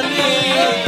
Hallelujah.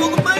我们。